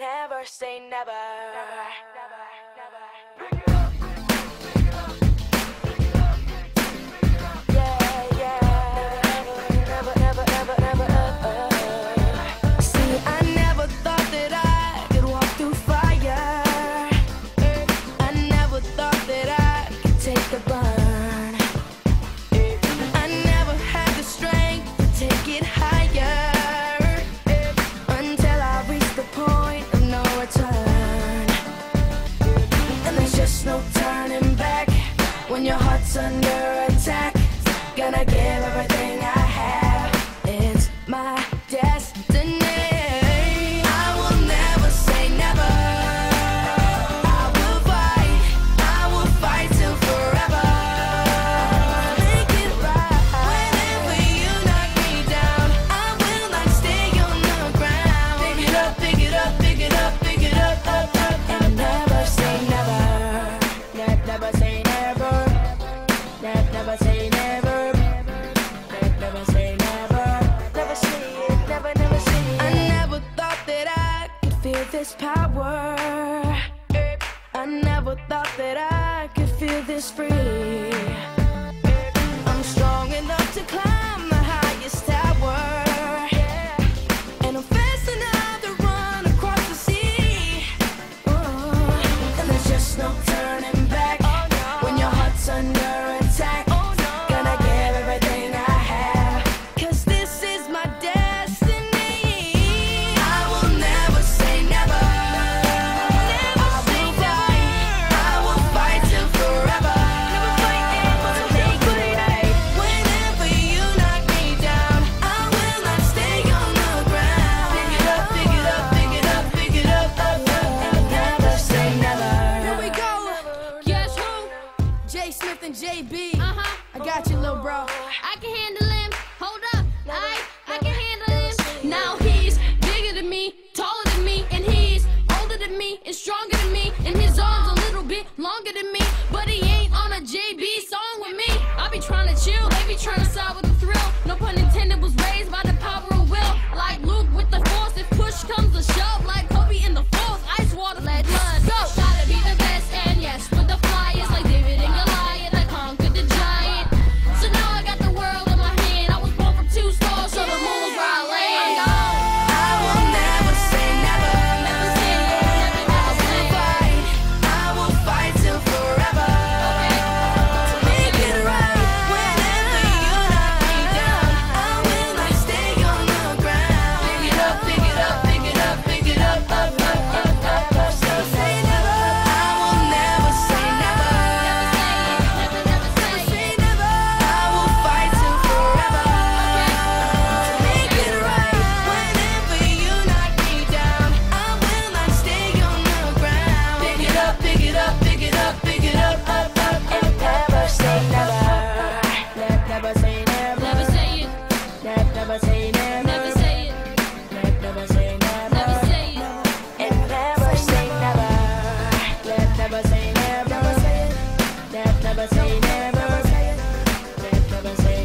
Never say never. never, never, never. When your heart's under attack, gonna give everything I have. It's my destiny. this power. I never thought that I could feel this free. than JB. Uh-huh. I got you, little bro. I can handle him. Hold up. I, I can handle him. Now he's bigger than me, taller than me, and he's older than me and stronger than me. And his arms a little bit longer than me. But he ain't on a JB song with me. I be trying to chill, they be trying to never say never. Never say